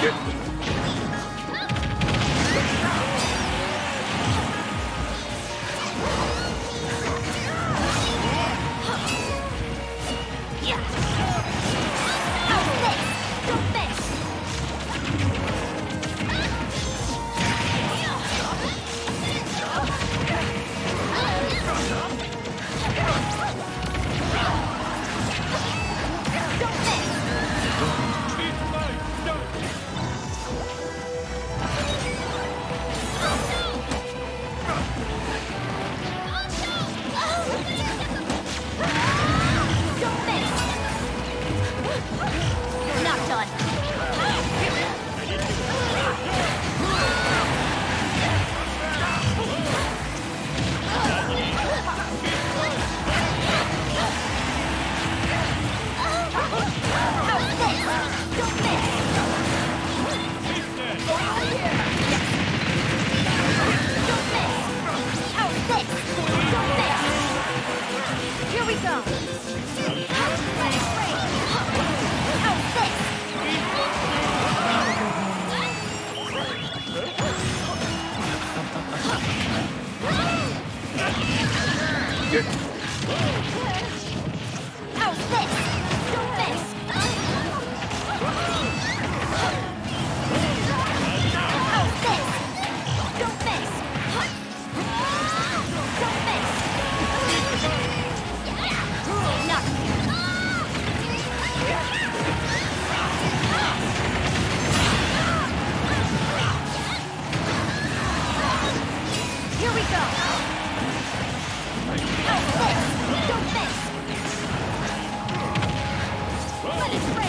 Get Get... What is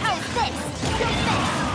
How's this?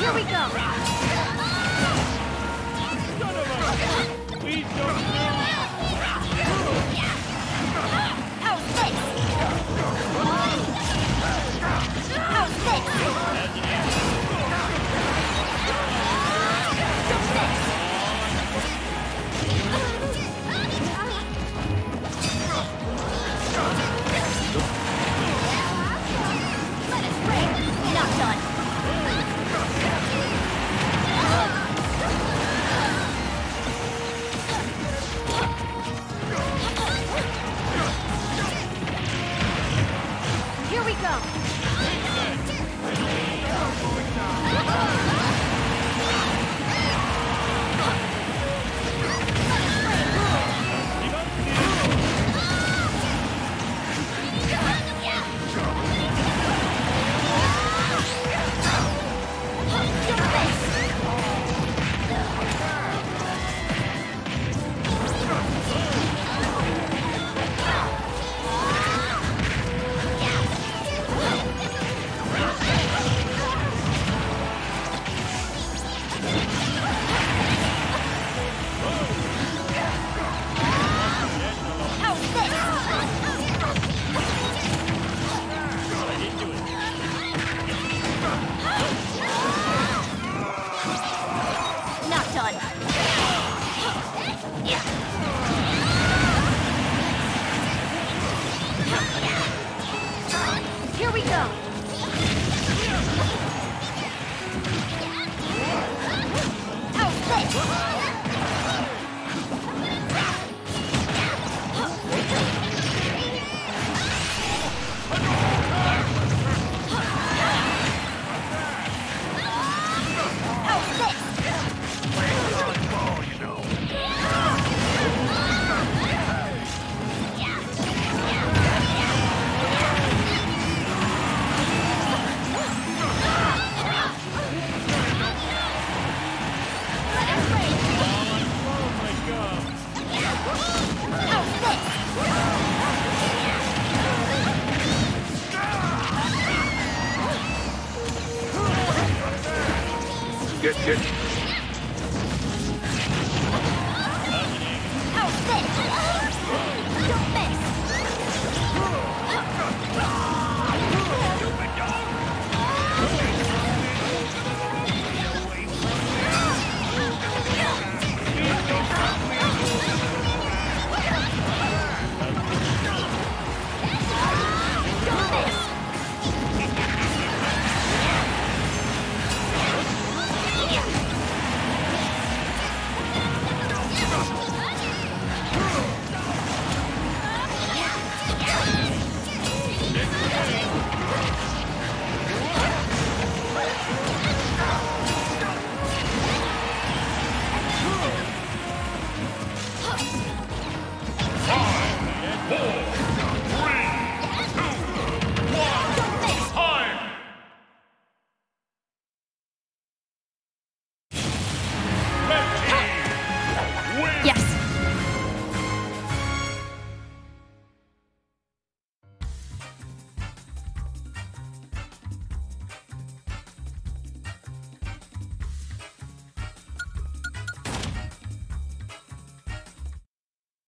Here we go. Son of a! We don't know.